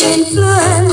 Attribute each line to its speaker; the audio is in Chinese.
Speaker 1: 青春。